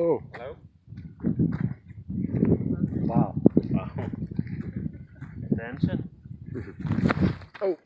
Oh! Hello? Wow. Wow. Attention. oh.